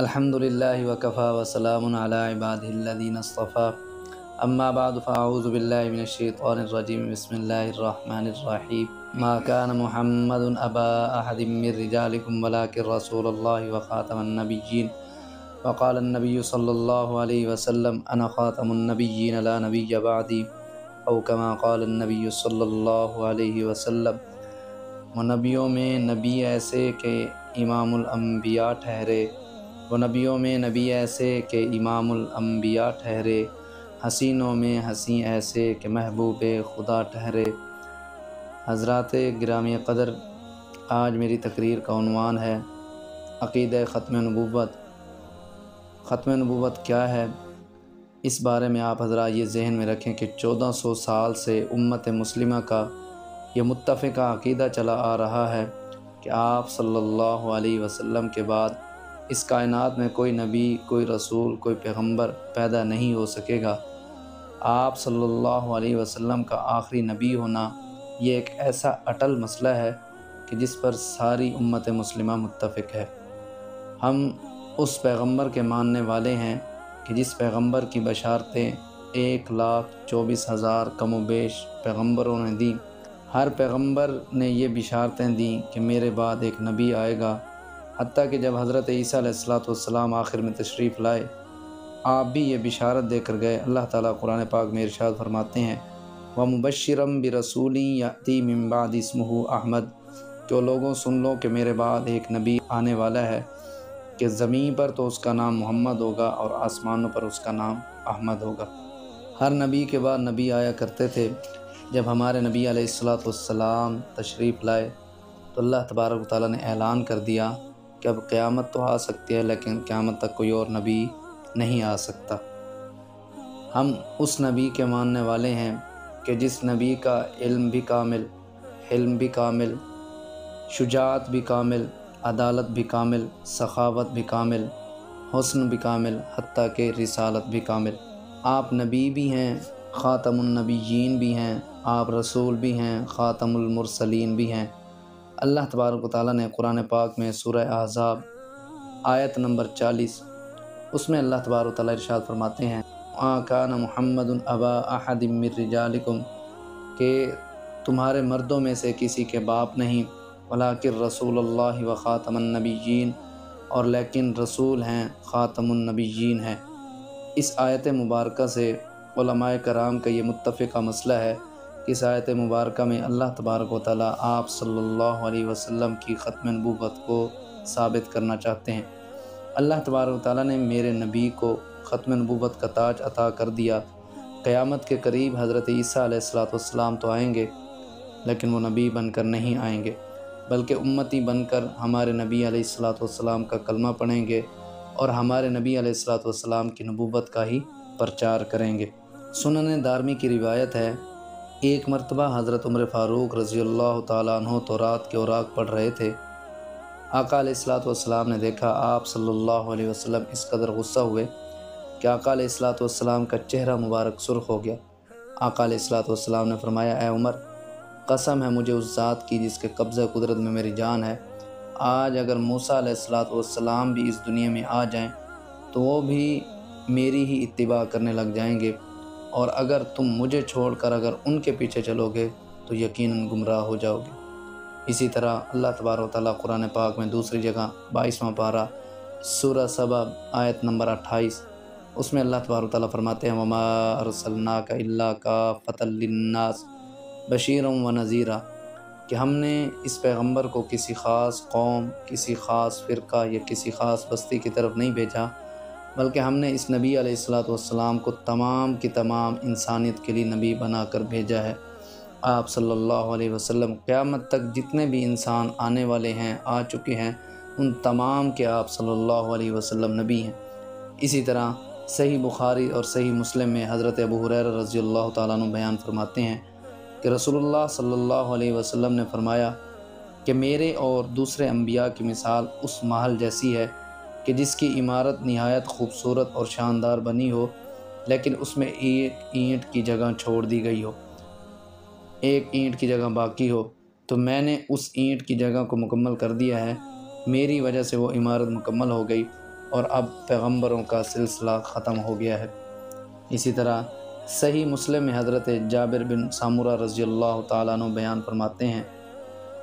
अल्हम्दुलिल्लाहि वकफ़ा वसलाम अला इबादिल्लज़ीन इस्तफ़ा अम्मा बाद फ़ाऊज़ु बिल्लाहि मिनश्शैतानिर्रजीम बिस्मिल्लाहिर्रहमानिर्रहीम मा कान मुहम्मदुन अबा अहदिम मिर रिजालिकुम वलाकिन रसूलुल्लाहि व ख़ातमन नबिय्यीन वक़ाल नबी अलैहि वसल्लम, अना ख़ातमुन नबिय्यीन ला नबिय्य बअदी। औ कमा क़ाल नबी सल्लल्लाहु अलैहि वसल्लम वो नबियों में नबी ऐसे के इमामुल अम्बिया ठहरे। वो नबियों में नबी ऐसे के इमामबिया ठहरे, हसीनों में हसी ऐसे के महबूब खुदा ठहरे। हज़रत ग्रामी कदर, आज मेरी तकरीर का उनवान है। अक़ीद ख़त्म नबूवत। ख़त्म नबूवत क्या है? इस बारे में आप हजरा ये जहन में रखें कि 1400 साल से उम्मत मुस्लिमा का ये मुतफ़ा अक़ीदा चला आ रहा है कि आप सल्लल्लाहु अलैहि वसल्लम के बाद इस कायनात में कोई नबी, कोई रसूल, कोई पैगंबर पैदा नहीं हो सकेगा। आप सल्लल्लाहु अलैहि वसल्लम का आखिरी नबी होना ये एक ऐसा अटल मसला है कि जिस पर सारी उम्मत मुस्लिमा मुत्तफ़िक है। हम उस पैगंबर के मानने वाले हैं कि जिस पैगंबर की बशारतें एक लाख चौबीस हज़ार कम बेश पैगम्बरों ने दी, हर पैगंबर ने ये बिशारतें दी कि मेरे बाद एक नबी आएगा हती कि जब हज़रत ईसीम आखिर में तशरीफ़ लाए, आप भी ये बिशारत देकर गए। अल्लाह ताला कुरान पाक में इरशाद फरमाते हैं व मुबशरम ब रसूली याती मिम्बाद इसमहू अहमद जो लोगों सुन लो कि मेरे बाद एक नबी आने वाला है, कि ज़मीन पर तो उसका नाम मोहम्मद होगा और आसमानों पर उसका नाम अहमद होगा। हर नबी के बाद नबी आया करते थे। जब हमारे नबी अलैहिस्सलाम तशरीफ़ लाए तो अल्लाह तबारक ताली ने ऐलान कर दिया कि अब क़यामत तो आ सकती है, लेकिन क़्यामत तक कोई और नबी नहीं आ सकता। हम उस नबी के मानने वाले हैं कि जिस नबी का इल्म भी कामिल, हिल्म भी कामिल, शुजात भी कामिल, अदालत भी कामिल, सखावत भी कामिल, हसन भी कामिल हती के रिसालत भी कामिल। आप नबी भी हैं ख़ातमुलनबीयीन भी हैं, आप रसूल भी हैं ख़ातमुलमरसलीन भी हैं। अल्लाह तबारक ताली ने कुरान पाक में सूरह ahzab आयत नंबर चालीस, उसमें अल्लाह तबारक ताली इरशाद फरमाते हैं आकान मोहम्मद अबा अहदिमिरजालिकुम के तुम्हारे मर्दों में से किसी के बाप नहीं वलाकिर रसूल अल्लाह व ख़ातमनबीन और लेकिन रसूल हैं ख़ातमनबीन हैं। इस आयत मुबारक से कराम का ये मुतफ़ा मसला है इस आयत मुबारक में अल्लाह तबारक व आप अलैहि वसल्लम की ख़त्म नबूबत को साबित करना चाहते हैं। अल्लाह तबारक ताली ने मेरे नबी को ख़त्म नबूबत का ताज अता कर दिया। क़यामत के करीब हज़रत ईसीम तो आएँगे, लेकिन वो नबी बनकर नहीं आएँगे, बल्कि उम्मती बनकर हमारे नबी सलाम का कलमा पढ़ेंगे और हमारे नबी सलाम की नबूबत का ही प्रचार करेंगे। सुनन दारमी की रिवायत है एक मरतबा हज़रत उम्र फ़ारूक रज़ी अल्लाह तु तो रात के औराक पढ़ रहे थे। आका सलाम ने देखा, आप सल्लल्लाहु अलैहि वसल्लम इस कदर गुस्सा हुए कि आका का चेहरा मुबारक सुर्ख हो गया। आका सलाम ने फरमाया उमर, कसम है मुझे उस ज़ात की जिसके कब्ज़ कुदरत में मेरी जान है। आज अगर मूसा सलाम भी इस दुनिया में आ जाएँ तो वो भी मेरी ही इतबा करने लग जाएँगे। और अगर तुम मुझे छोड़कर अगर उनके पीछे चलोगे तो यकीनन गुमराह हो जाओगे। इसी तरह अल्लाह तबारक ताली कुरान पाक में दूसरी जगह बाईसवां पारा, सूरह सबा, आयत नंबर अट्ठाईस, उसमें अल्लाह तबारक ताली फरमाते हैं अरसलना का का फ़तलन्नास बशीर व नज़ीरा। कि हमने इस पैगंबर को किसी ख़ास कौम, किसी ख़ास फ़िरका या किसी ख़ास बस्ती की तरफ़ नहीं भेजा। बल्कि हमने इस नबी सलाम को तमाम की तमाम इंसानियत के लिए नबी बनाकर भेजा है। आप सल्लल्लाहु अलैहि वसल्लम क़यामत तक जितने भी इंसान आने वाले हैं, आ चुके हैं, उन तमाम के आप सल्लल्लाहु अलैहि वसल्लम नबी हैं। इसी तरह सही बुखारी और सही मुस्लिम में हज़रत अबू हुरैर रज़ी अल्लाह तु बयान फरमाते हैं कि रसूलुल्लाह सल्लल्लाहु अलैहि वसल्लम ने फरमाया कि मेरे और दूसरे अम्बिया की मिसाल उस महल जैसी है कि जिसकी इमारत नहायत खूबसूरत और शानदार बनी हो, लेकिन उसमें एक ईंट की जगह छोड़ दी गई हो। एक ईंट की जगह बाकी हो तो मैंने उस ईंट की जगह को मुकम्मल कर दिया है। मेरी वजह से वो इमारत मुकम्मल हो गई और अब पैगंबरों का सिलसिला ख़त्म हो गया है। इसी तरह सही मुस्लिम में हज़रत जाबिर बिन सामुरा रज़ी अल्लाह तु बयान फरमाते हैं,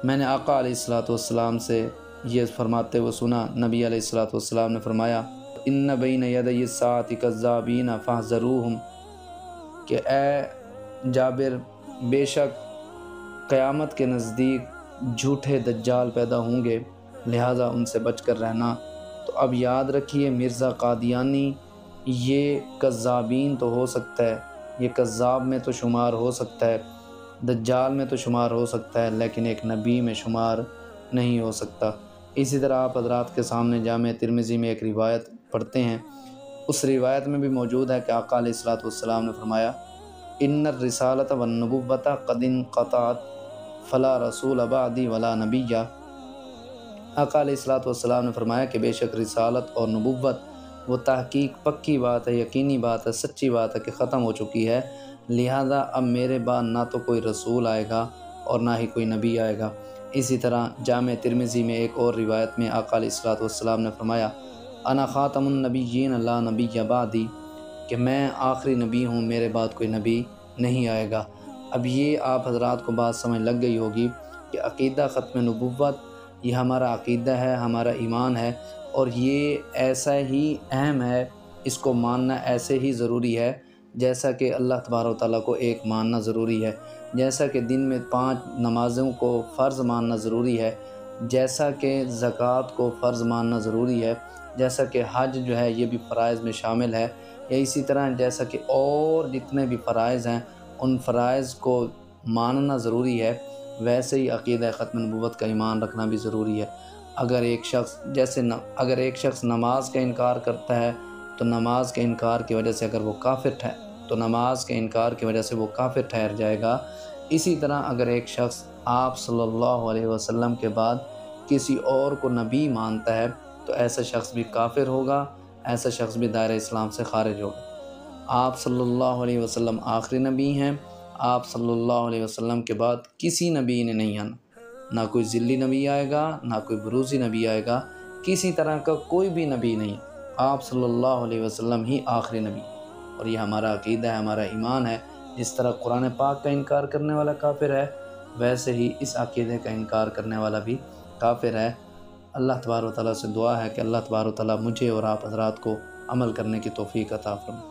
मैंने आका सलाम से ये फरमाते हुए सुना, नबी सलाम ने फरमाया इन बिन यद सात कज़ाबीन फ़ाज़रूहम कि ए जाबिर, बेशक क़यामत के नज़दीक झूठे दज्जाल पैदा होंगे, लिहाजा उनसे बच कर रहना। तो अब याद रखिए मिर्ज़ा कादियानी, ये कज़ाबीन तो हो सकता है, ये कज़ाब में तो शुमार हो सकता है, दज्जाल में तो शुमार हो सकता है, लेकिन एक नबी में शुमार नहीं हो सकता। इसी तरह आप हजरात के सामने जाम तिरमिज़ी में एक रिवायत पढ़ते हैं। उस रिवायत में भी मौजूद है कि आका सलाम ने फरमाया इन रिसालत व नबूबत कदिन क़तात फ़ला रसूल अबादी वला नबीया। अकाल सलाम ने फरमाया कि बेशक रिसालत और नबूवत वो तहकीक पक्की बात है, यकीनी बात है, सच्ची बात है कि ख़त्म हो चुकी है। लिहाजा अब मेरे बाद ना तो कोई रसूल आएगा और ना ही कोई नबी आएगा। इसी तरह जाम तिरमिज़ी में एक और रिवायत में अकाल सलाम ने फरमाया, अना ख़ातमनबीन ला नबी आबादी कि मैं आखिरी नबी हूँ, मेरे बाद कोई नबी नहीं आएगा। अब ये आप हजरात को बात समझ लग गई होगी कि अकीदा ख़त्म नबूवत, ये हमारा अकीदा है, हमारा ईमान है, और ये ऐसा ही अहम है, इसको मानना ऐसे ही ज़रूरी है जैसा कि अल्लाह तबार ताली को एक मानना ज़रूरी है जैसा कि दिन में पाँच नमाज़ों को फ़र्ज़ मानना ज़रूरी है जैसा कि ज़क़़त को फ़र्ज़ मानना ज़रूरी है जैसा कि हज जो है ये भी फ़रज़ में शामिल है या इसी तरह जैसा कि और जितने भी फ़रज़ हैं उन फ़रज़ को मानना ज़रूरी है वैसे ही अकीद ख़त्म नबूत का ईमान रखना भी ज़रूरी है। अगर एक शख्स जैसे न, अगर एक शख्स नमाज़ का इनकार करता है तो नमाज़ के इनकार की वजह से अगर वो काफिर ठहर तो नमाज़ के इनकार की वजह से वो काफिर ठहर जाएगा। इसी तरह अगर एक शख्स आप सल्लल्लाहु अलैहि वसल्लम के बाद किसी और को नबी मानता है तो ऐसा शख्स भी काफिर होगा, ऐसा शख्स भी दायरे इस्लाम से खारिज होगा। आप सल्लल्लाहु अलैहि वसल्लम आखिरी नबी हैं, आप सल्लल्लाहु अलैहि वसल्लम के बाद किसी नबी ने नहीं आना। ना कोई ज़िल्ली नबी आएगा, ना कोई बरूसी नबी आएगा, किसी तरह का कोई भी नबी नहीं। आप सल्लल्लाहु अलैहि वसल्लम ही आखिरी नबी। और ये हमारा अकीदा है, हमारा ईमान है। जिस तरह कुरान पाक का इनकार करने वाला काफिर है। वैसे ही इस अकीदे का इनकार करने वाला भी काफिर है। अल्लाह तबार ताली से दुआ है कि अल्लाह तबार ताली मुझे और आप हजरात को अमल करने की तोफ़ी का फरमाए।